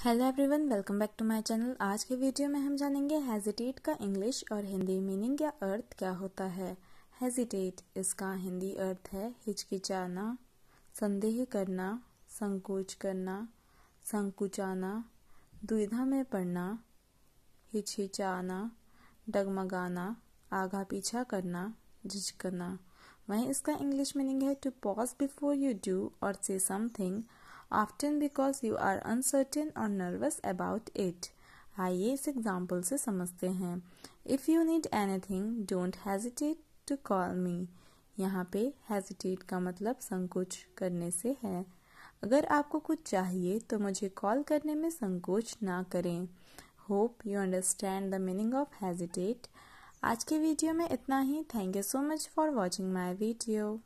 Hello everyone welcome back to my channel आज के video में हम जानेंगे हेजिटेट का इंग्लिश और हिंदी मीनिंग या अर्थ क्या होता है। हेजिटेट इसका हिंदी अर्थ है हिचकिचाना, संदेह करना, संकोच करना, संकुचाना, दुविधा में पड़ना हिचहिचाना डगमगाना आगा पीछा करना, झिझकना। वहीं इसका इंग्लिश मीनिंग है to pause before you do or say something often because you are uncertain or nervous about it. आइए इस एग्ज़ाम्पल से समझते हैं। If you need anything don't hesitate to call me यहाँ पे हेजिटेट का मतलब संकोच करने से है। अगर आपको कुछ चाहिए तो मुझे कॉल करने में संकोच ना करें। Hope you understand the meaning of hesitate आज के वीडियो में इतना ही। Thank you so much for watching my video